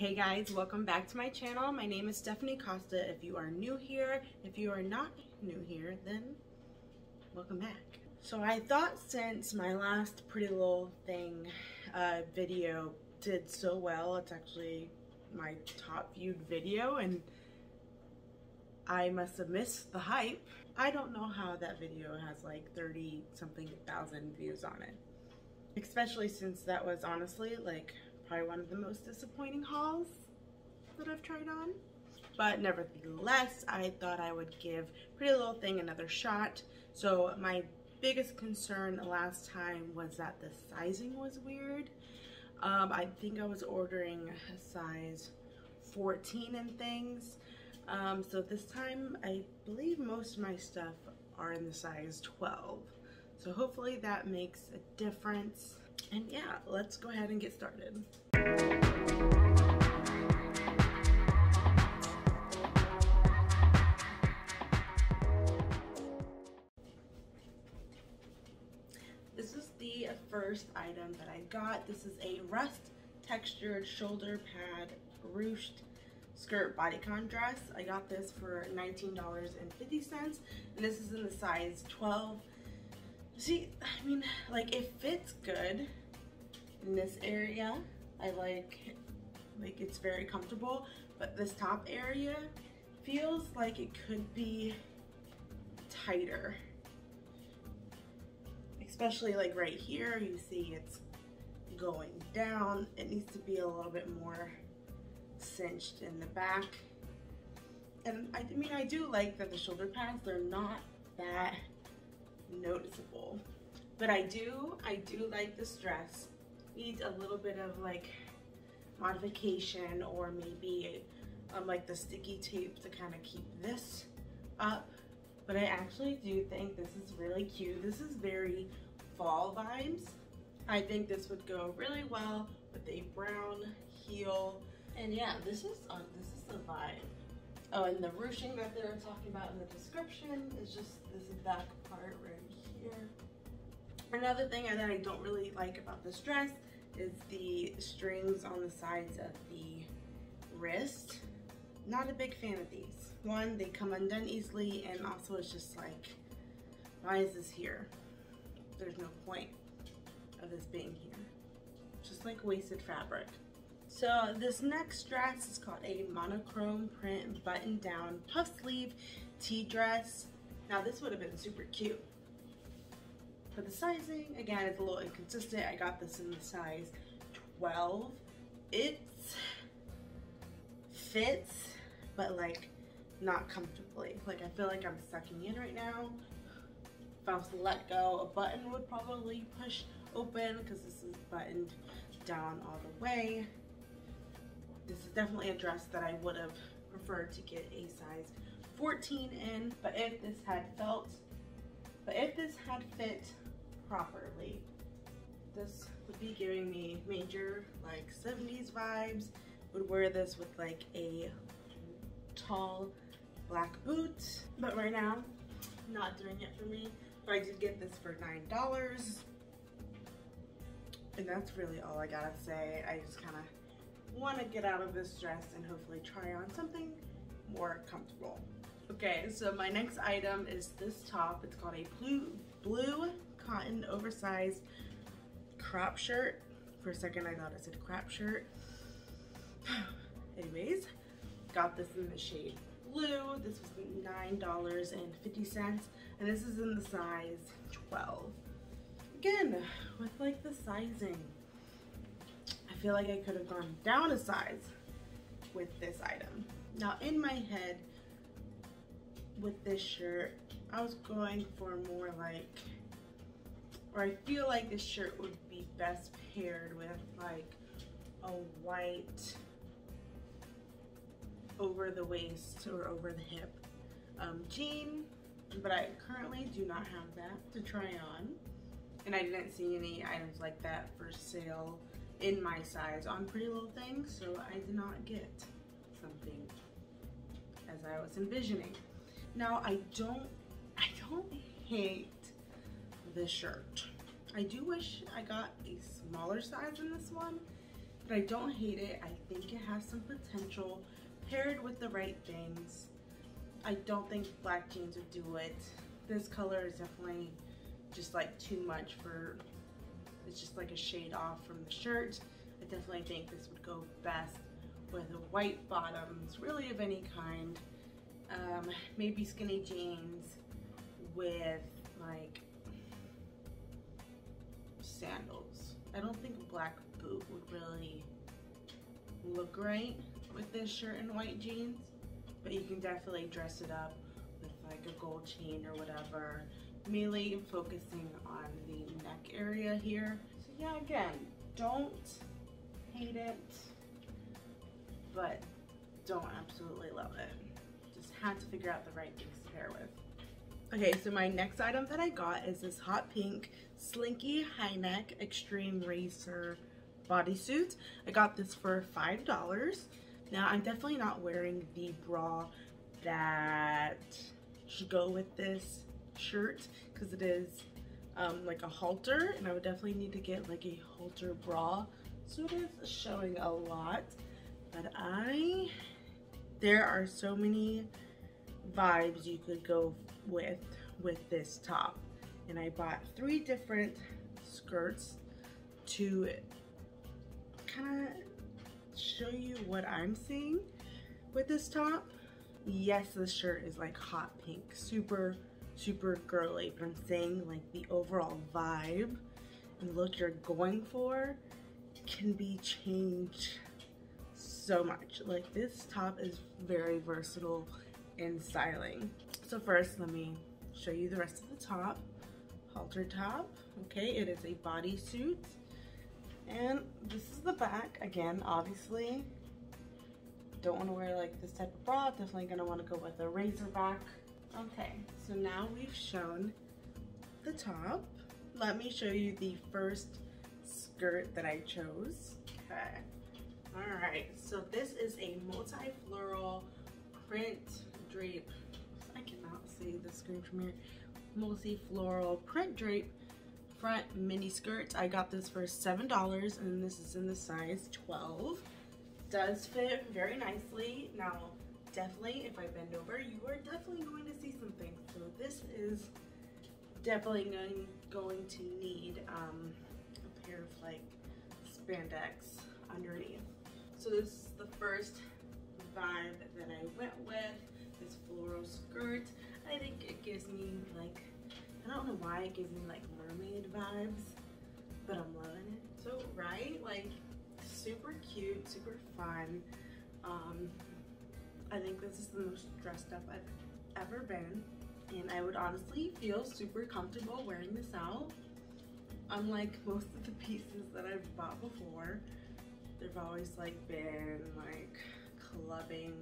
Hey guys, welcome back to my channel. My name is Stephanie Costa. If you are new here, if you are not new here, then welcome back. So I thought since my last Pretty Little Thing uh, video did so well, it's actually my top viewed video and I must have missed the hype. I don't know how that video has like 30 something thousand views on it. Especially since that was honestly like probably one of the most disappointing hauls that I've tried on. But nevertheless, I thought I would give Pretty Little Thing another shot. So my biggest concern last time was that the sizing was weird. Um, I think I was ordering a size 14 and things. Um, so this time, I believe most of my stuff are in the size 12. So hopefully that makes a difference. And yeah, let's go ahead and get started. This is the first item that I got. This is a rust textured shoulder pad ruched skirt bodycon dress. I got this for $19.50 and this is in the size 12. See, I mean, like it fits good in this area. I like, like it's very comfortable, but this top area feels like it could be tighter. Especially like right here, you see it's going down. It needs to be a little bit more cinched in the back. And I, mean, I do like that the shoulder pads, they're not that noticeable. But I do, I do like this dress. Needs a little bit of like modification or maybe um, like the sticky tape to kind of keep this up. But I actually do think this is really cute. This is very fall vibes. I think this would go really well with a brown heel and yeah, this is uh, this is the vibe. Oh, and the ruching that they're talking about in the description is just this back part right here. Another thing that I don't really like about this dress is the strings on the sides of the wrist. Not a big fan of these. One, they come undone easily, and also it's just like, why is this here? There's no point of this being here. Just like wasted fabric. So this next dress is called a monochrome print button down puff sleeve tea dress. Now this would have been super cute. For the sizing, again, it's a little inconsistent. I got this in the size 12. It fits, but like not comfortably. Like I feel like I'm sucking in right now. If I was to let go, a button would probably push open because this is buttoned down all the way this is definitely a dress that I would have preferred to get a size 14 in, but if this had felt, but if this had fit properly, this would be giving me major like 70s vibes. Would wear this with like a tall black boot, but right now, not doing it for me. But I did get this for $9. And that's really all I gotta say. I just kind of want to get out of this dress and hopefully try on something more comfortable. Okay, so my next item is this top. It's called a blue, blue cotton oversized crop shirt. For a second I thought it said crap shirt. Anyways, got this in the shade blue. This was $9.50 and this is in the size 12. Again, with like the sizing I feel like I could have gone down a size with this item. Now in my head, with this shirt, I was going for more like, or I feel like this shirt would be best paired with like a white over the waist or over the hip um, jean, but I currently do not have that to try on. And I didn't see any items like that for sale in my size on Pretty Little Things, so I did not get something as I was envisioning. Now I don't, I don't hate this shirt. I do wish I got a smaller size in this one but I don't hate it. I think it has some potential paired with the right things. I don't think black jeans would do it. This color is definitely just like too much for, it's just like a shade off from the shirt. I definitely think this would go best with white bottoms, really of any kind. Um, maybe skinny jeans with like sandals. I don't think a black boot would really look right with this shirt and white jeans, but you can definitely dress it up with like a gold chain or whatever. Mainly focusing on the neck area here. So yeah, again, don't hate it, but don't absolutely love it. Just had to figure out the right things to pair with. Okay, so my next item that I got is this hot pink slinky high neck extreme racer bodysuit. I got this for $5. Now, I'm definitely not wearing the bra that should go with this shirt because it is um, like a halter and I would definitely need to get like a halter bra. So it is showing a lot, but I, there are so many vibes you could go with with this top and I bought three different skirts to kind of show you what I'm seeing with this top. Yes, this shirt is like hot pink, super, super girly, but I'm saying like the overall vibe and look you're going for can be changed so much. Like this top is very versatile in styling. So first, let me show you the rest of the top halter top. Okay, it is a bodysuit. And this is the back. Again, obviously, don't want to wear like this type of bra. Definitely going to want to go with a racer back. Okay, so now we've shown the top. Let me show you the first skirt that I chose. Okay. All right, so this is a multi-floral print drape. I cannot see the screen from here multi-floral print drape front mini skirt. I got this for $7 and this is in the size 12. Does fit very nicely. Now, definitely if I bend over, you are definitely going to see something. So this is definitely going, going to need um, a pair of like spandex underneath. So this is the first vibe that I went with, this floral skirt. I think it gives me like, I don't know why it gives me like mermaid vibes, but I'm loving it. So, right? Like, super cute, super fun. Um, I think this is the most dressed up I've ever been. And I would honestly feel super comfortable wearing this out. Unlike most of the pieces that I've bought before, they've always like been like clubbing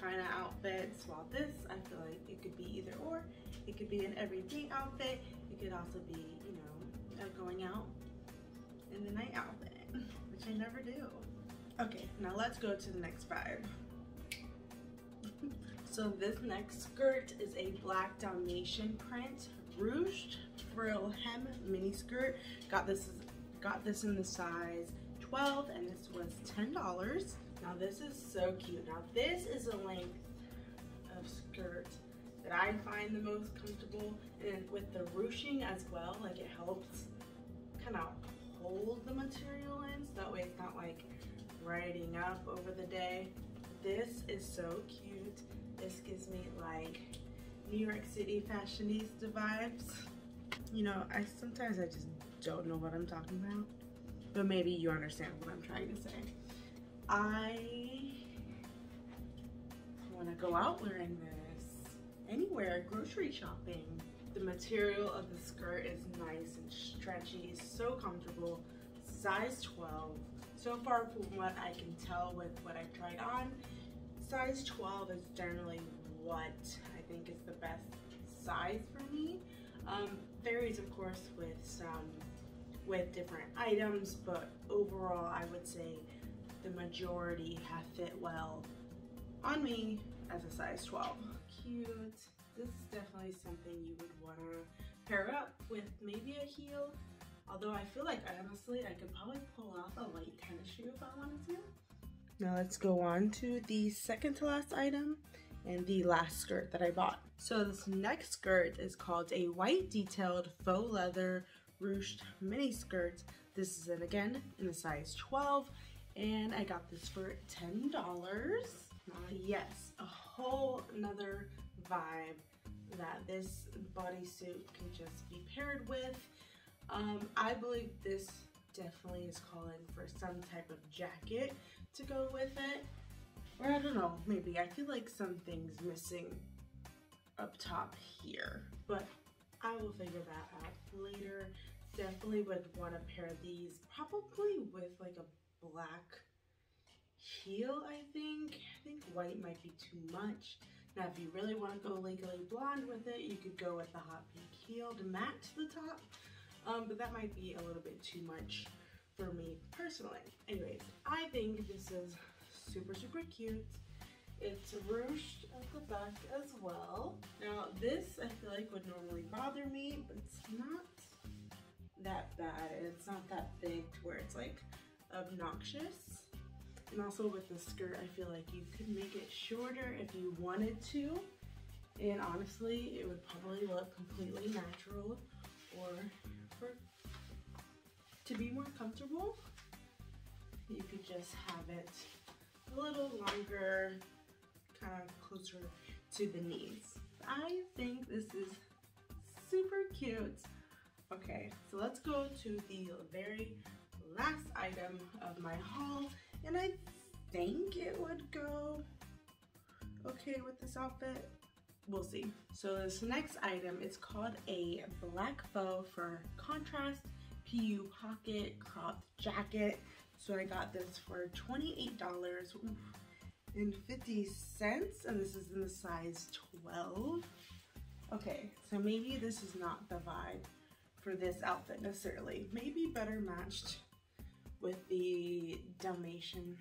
kind of outfits. While this, I feel like it could be either or. It could be an everyday outfit. It could also be, you know, going out in the night outfit, which I never do. Okay, now let's go to the next vibe. so this next skirt is a black Dalmatian print ruched frill hem mini skirt. Got this got this in the size 12 and this was $10. Now this is so cute. Now this is a length of skirt that I find the most comfortable and with the ruching as well, like it helps kind of hold the material in so that way it's not like riding up over the day. This is so cute. This gives me like New York City fashionista vibes. You know, I sometimes I just don't know what I'm talking about, but maybe you understand what I'm trying to say. I want to go out wearing this anywhere, grocery shopping. The material of the skirt is nice and stretchy, so comfortable, size 12. So far from what I can tell with what I've tried on, size 12 is generally what I think is the best size for me. Um, varies of course with some, with different items, but overall I would say the majority have fit well on me as a size 12. Cute. This is definitely something you would want to pair up with maybe a heel. Although I feel like honestly, I could probably pull off a white tennis shoe if I wanted to. Now let's go on to the second to last item and the last skirt that I bought. So this next skirt is called a white detailed faux leather ruched mini skirt. This is in again in the size 12 and I got this for $10. Uh, yes, a whole another vibe that this bodysuit can just be paired with. Um, I believe this definitely is calling for some type of jacket to go with it. Or I don't know, maybe. I feel like something's missing up top here, but I will figure that out later. Definitely would want to pair these probably with like a black heel, I think. I think white might be too much. Now, if you really want to go legally blonde with it, you could go with the hot pink heel to match the top. Um, but that might be a little bit too much for me personally. Anyways, I think this is super, super cute. It's ruched at the back as well. Now this I feel like would normally bother me, but it's not that bad. It's not that big to where it's like obnoxious. And also with the skirt, I feel like you could make it shorter if you wanted to. And honestly, it would probably look completely natural or for to be more comfortable, you could just have it a little longer, kind of closer to the knees. I think this is super cute. Okay, so let's go to the very last item of my haul, and I think it would go okay with this outfit. We'll see. So this next item is called a black faux fur contrast PU pocket cropped jacket. So I got this for $28.50 and this is in the size 12. Okay, so maybe this is not the vibe for this outfit necessarily. Maybe better matched with the Dalmatian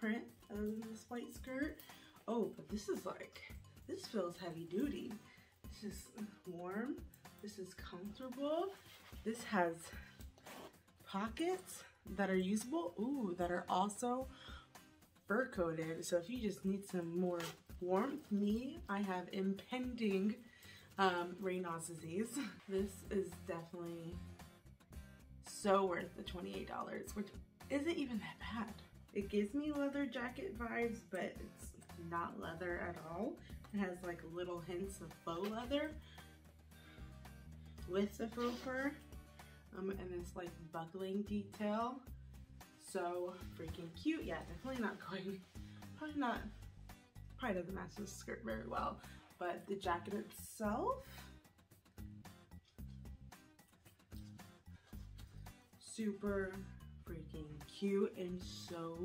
print of this white skirt. Oh, but this is like, this feels heavy duty. This is warm, this is comfortable. This has pockets that are usable, ooh, that are also fur coated. So if you just need some more warmth, me, I have impending um, Raynaud's disease. This is definitely so worth the $28, which isn't even that bad. It gives me leather jacket vibes, but it's not leather at all. It has like little hints of faux leather with the faux fur um, and this like buckling detail. So freaking cute. Yeah, definitely not going, probably not, probably doesn't match this skirt very well, but the jacket itself, super freaking cute and so,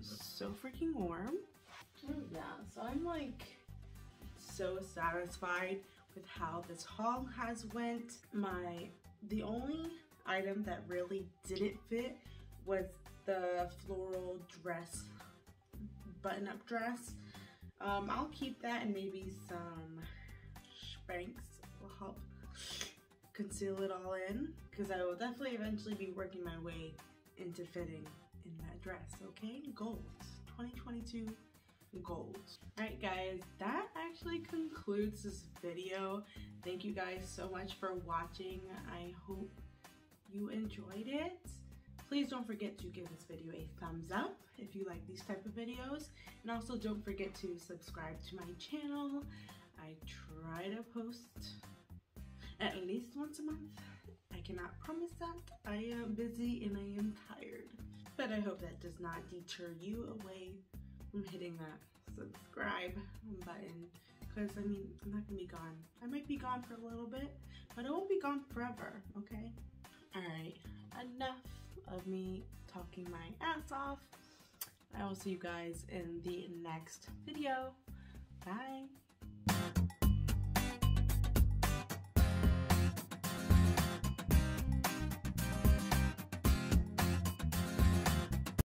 so freaking warm. Yeah, so I'm like so satisfied with how this haul has went. My the only item that really didn't fit was the floral dress, button-up dress. Um, I'll keep that and maybe some Spanx will help conceal it all in because I will definitely eventually be working my way into fitting in that dress, okay? Goals, 2022 goals. Alright guys, that actually concludes this video. Thank you guys so much for watching. I hope you enjoyed it. Please don't forget to give this video a thumbs up if you like these type of videos. And also don't forget to subscribe to my channel. I try to post at least once a month. I cannot promise that. I am busy and I am tired. But I hope that does not deter you away from hitting that subscribe button because I mean I'm not gonna be gone I might be gone for a little bit but I won't be gone forever okay all right enough of me talking my ass off I will see you guys in the next video bye